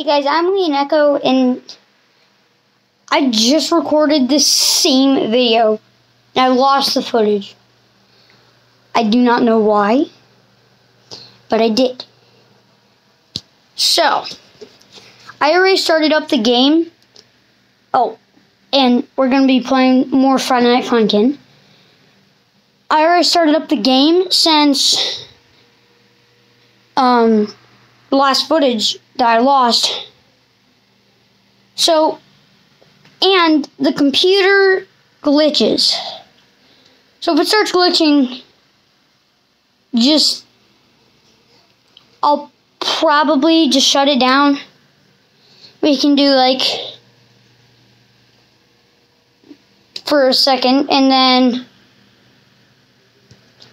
Hey guys, I'm Leon Echo, and I just recorded this same video, and I lost the footage. I do not know why, but I did. So, I already started up the game. Oh, and we're going to be playing more Friday Night Funkin'. I already started up the game since um, last footage that I lost. So, and the computer glitches. So if it starts glitching, just, I'll probably just shut it down. We can do like, for a second, and then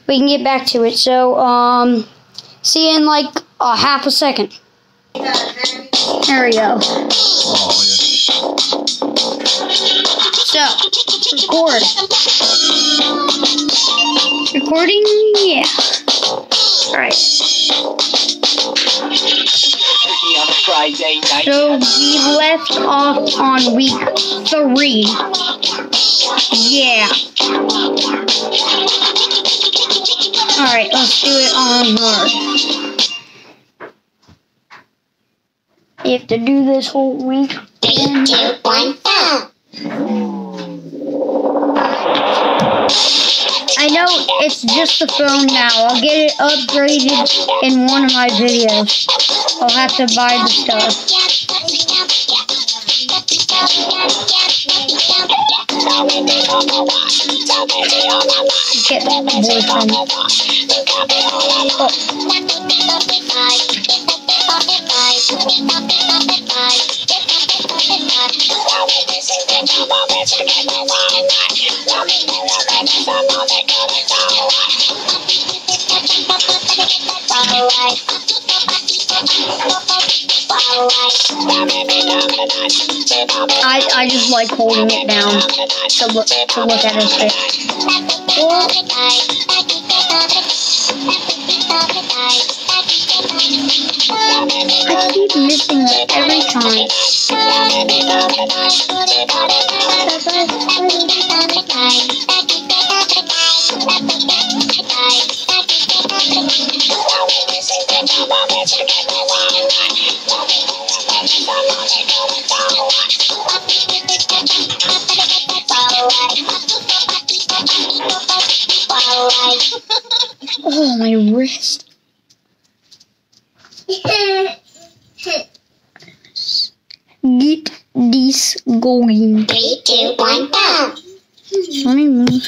we can get back to it. So, um, see you in like a half a second. There we go. Oh, yeah. So, record. Recording? Yeah. Alright. So, we left off on week three. Yeah. Alright, let's do it on hard. You have to do this whole week. Three, two, one, go! I know it's just the phone now. I'll get it upgraded in one of my videos. I'll have to buy the stuff. Get the boyfriend. Oh, I, I just like holding it down to look to look at his face. Keep missing it every time. Let me move.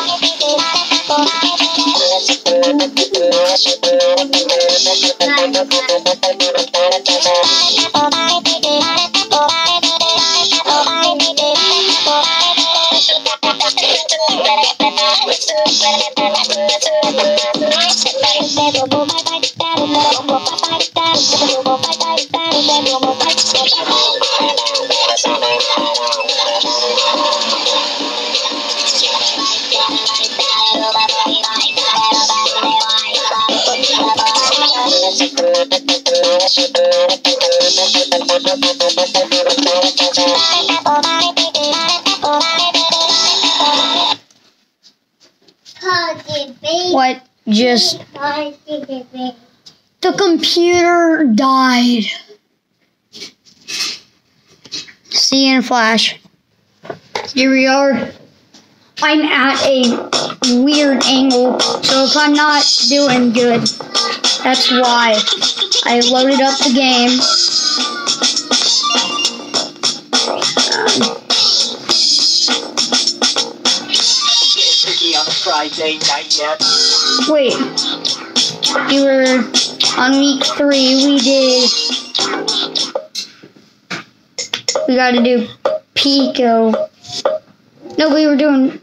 What just the computer died. See you in a flash. Here we are. I'm at a weird angle, so if I'm not doing good, that's why. I loaded up the game. Wait. You were on week three. We did. We got to do Pico. No, we were doing.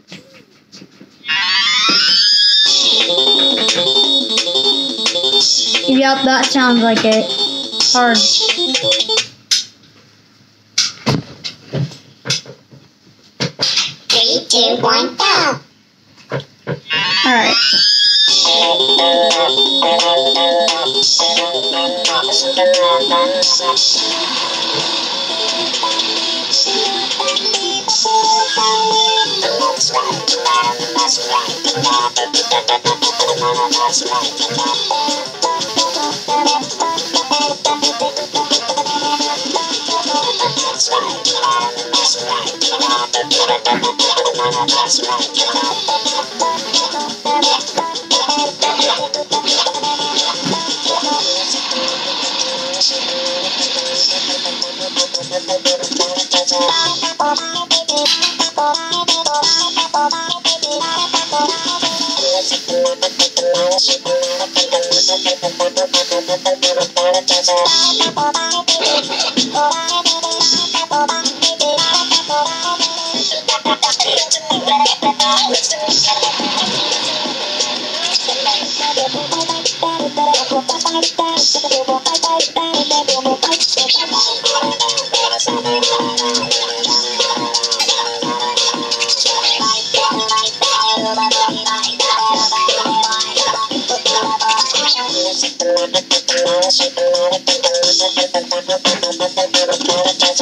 Yep, that sounds like it. Hard. Three, two, one, Alright. Thank you. Thank you.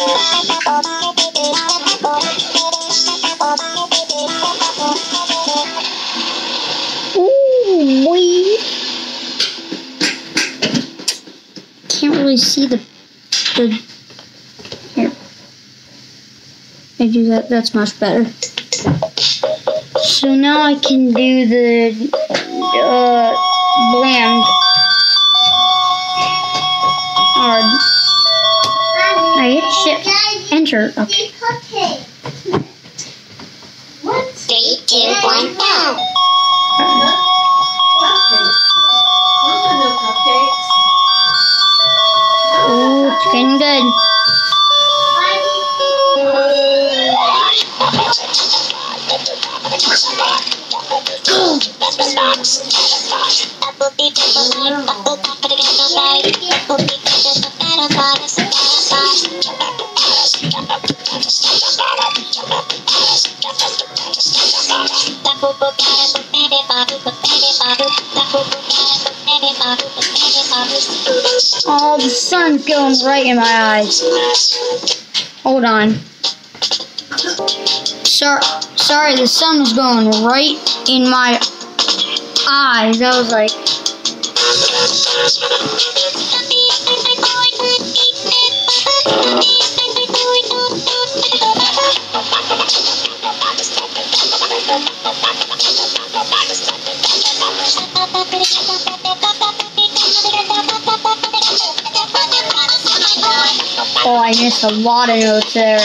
I'm see the the here. I do that. That's much better. So now I can do the uh, Blammed hard. I hit shift enter. Okay. Three, two, one, go. Good. Oh, the sun's going right in my eyes. Hold on. Sorry, sorry, the sun was going right in my eyes. I was like, oh, I missed a lot of notes there.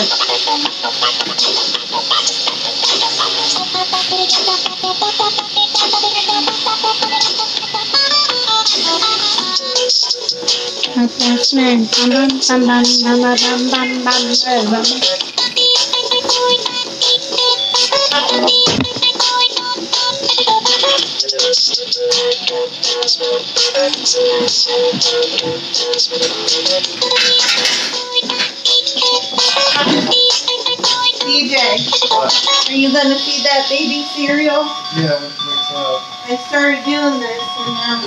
Attachment. Bum, bum, bum, bum, bum, bum, bum, bum, bum, bum. DJ, are you gonna feed that baby cereal? Yeah, what's next up? I started doing this and um,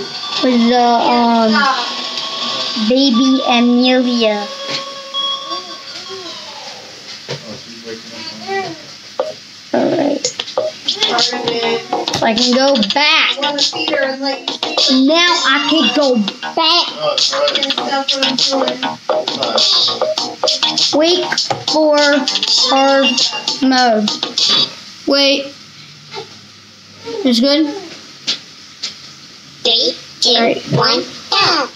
With the um stop. baby Amelia. Oh, she's waking up. Alright. I can go back. Now I can go back. Wait for hard mode. Wait. Is good? Three, two, right. one, go.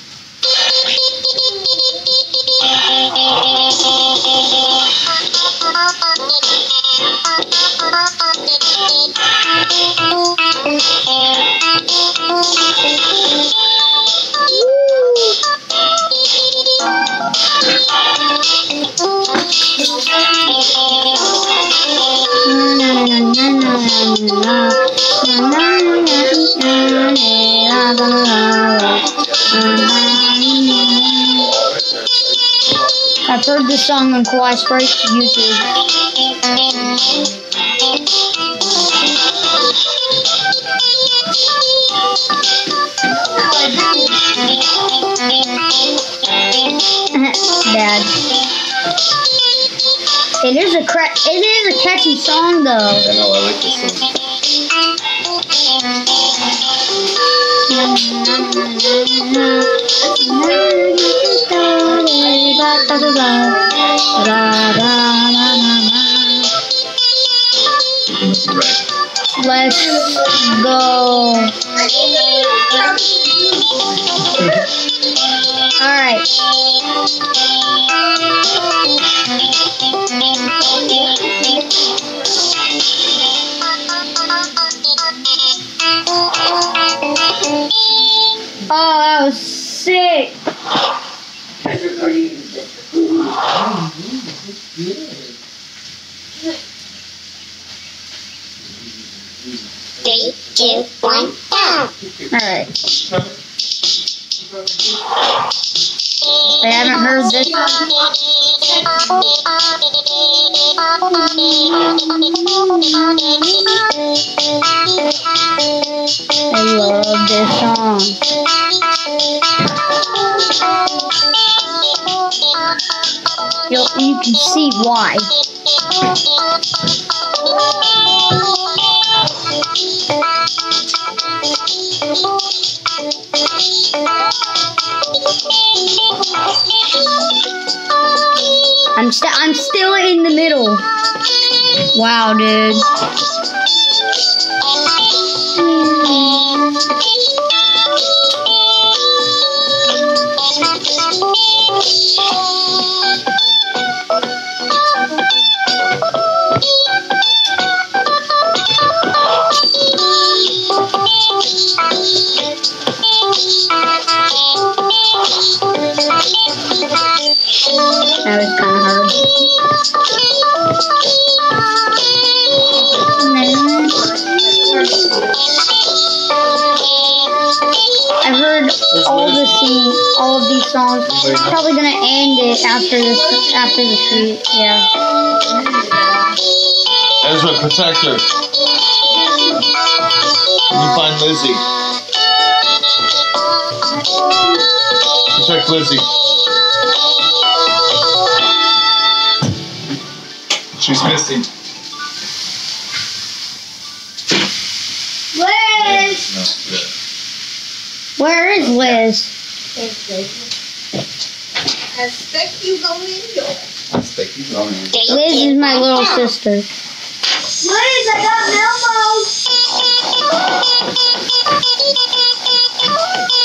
I've heard this song on Sprite's YouTube. Bad. It is a cra- it is a catchy song though. I know, I like this song. Right. Let's go. All right. Oh, that was sick. Three, two, one, go. All right. I haven't heard this. I love this song. You you can see why. Wow, dude. I've heard all the all of these songs. Probably gonna end it after this, after the street. Yeah. Ezra, protect her. Can you find Lizzie? Protect Lizzie. She's missing. Where is Liz? I expect you going in your. Sticky going. Three, Liz is my little sister. Liz, I got Melmo.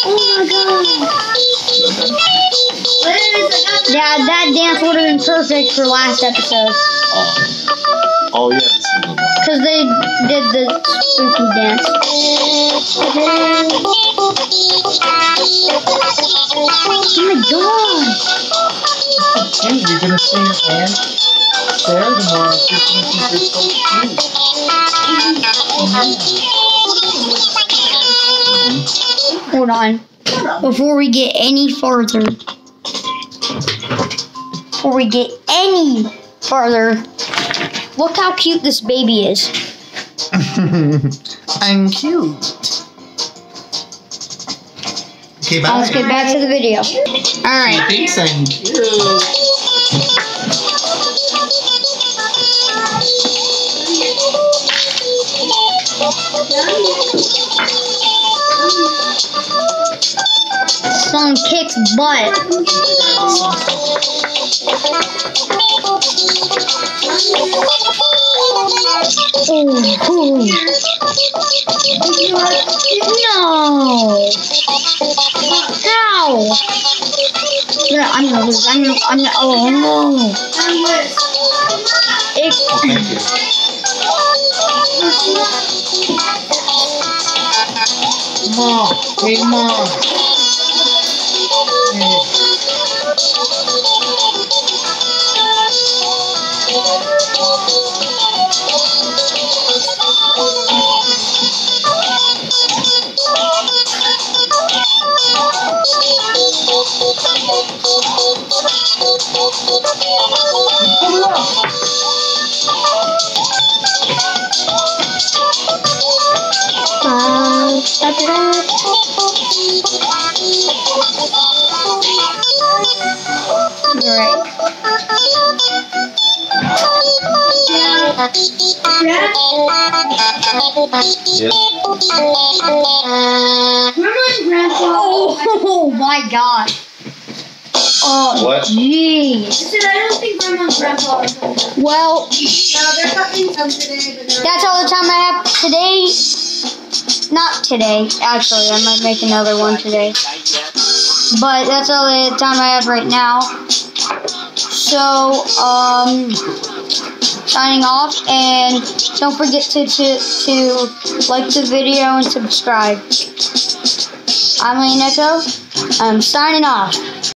Oh my god. Liz, I got Yeah, that dance would have been perfect for last episode. Oh. oh yeah, this is the. Because they did the spooky dance. Oh my god! Hey, you're gonna see your aunt Sarah tomorrow. She's gonna think you're so. Hold on. Before we get any further. Before we get any further. Look how cute this baby is. I'm cute. Okay, Now let's get back to the video. Alright. Thanks, I'm cute. Song kicks butt. No. How? Yeah, I'm gonna lose. I'm gonna, I'm gonna, oh no. It, Thank Mom, hey mom. Alright. Yes. Grandma and Oh, my god. Oh, What? jeez. I don't think Grandma and Grandpa are coming. Well, No, they're coming some today, but that's all the time I have today. Not today, actually. I might make another one today. But that's all the time I have right now. So, um, signing off, and don't forget to, to, to like the video and subscribe. I'm Lee Nico. I'm signing off.